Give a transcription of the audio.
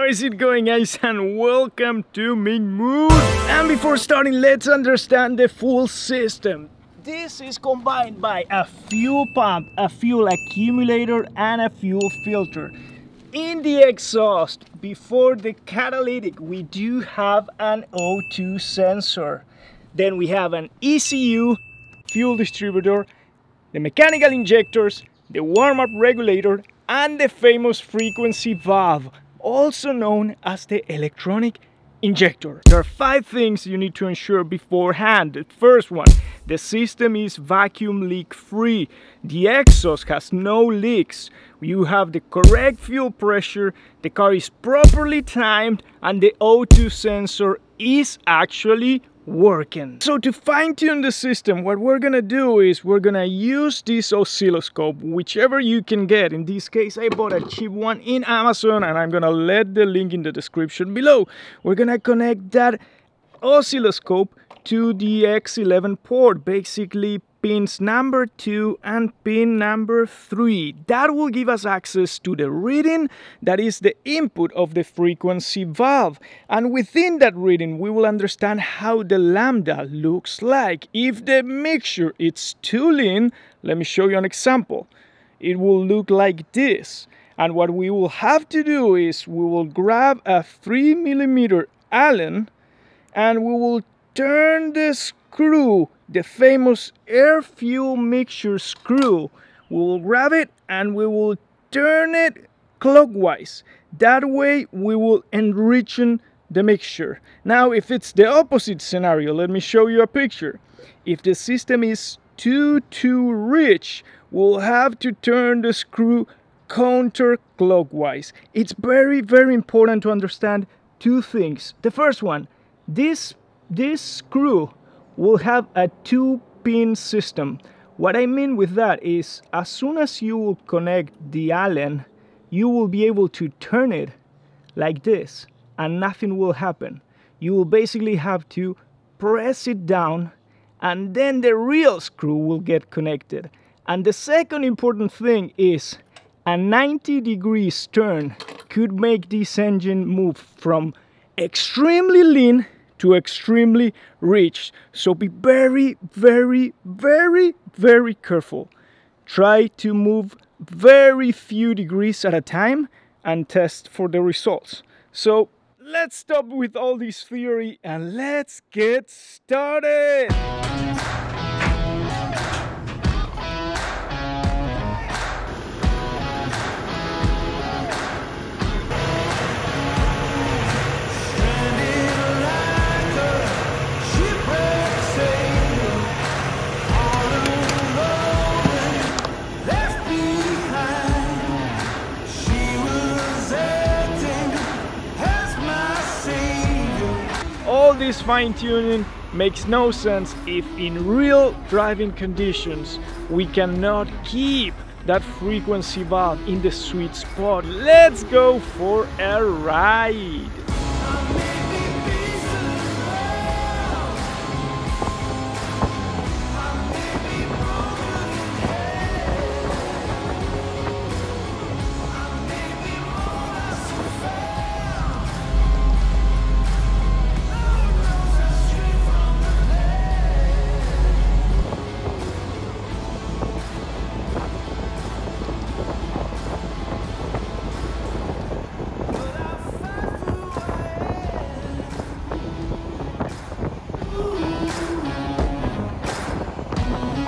How is it going guys and welcome to MinkMood. And before starting let's understand the full system. This is combined by a fuel pump, a fuel accumulator and a fuel filter. In the exhaust, before the catalytic, we do have an O2 sensor. Then we have an ECU, fuel distributor, the mechanical injectors, the warm-up regulator, and the famous frequency valve, also known as the electronic injector. There are five things you need to ensure beforehand. The first one, the system is vacuum leak free. The exhaust has no leaks. You have the correct fuel pressure, the car is properly timed, and the O2 sensor is actually working. So to fine tune the system, what we're gonna do is we're gonna use this oscilloscope, whichever you can get. In this case, I bought a cheap one in Amazon and I'm gonna let the link in the description below. We're gonna connect that oscilloscope to the X11 port, basically pins number 2 and pin number 3. That will give us access to the reading that is the input of the frequency valve. And within that reading we will understand how the lambda looks like. If the mixture is too lean, let me show you an example. It will look like this. And what we will have to do is we will grab a 3 millimeter Allen and we will turn the screw the famous air fuel mixture screw. We will grab it and we will turn it clockwise. That way we will enrichen the mixture. Now if it's the opposite scenario, let me show you a picture. If the system is too too rich, we'll have to turn the screw counterclockwise. It's very very important to understand two things. The first one, this this screw will have a two pin system. What I mean with that is as soon as you will connect the Allen, you will be able to turn it like this and nothing will happen. You will basically have to press it down and then the real screw will get connected. And the second important thing is a 90 degrees turn could make this engine move from extremely lean to extremely rich. So be very, very, very, very careful. Try to move very few degrees at a time and test for the results. So let's stop with all this theory and let's get started. This fine-tuning makes no sense if in real driving conditions we cannot keep that frequency valve in the sweet spot. Let's go for a ride!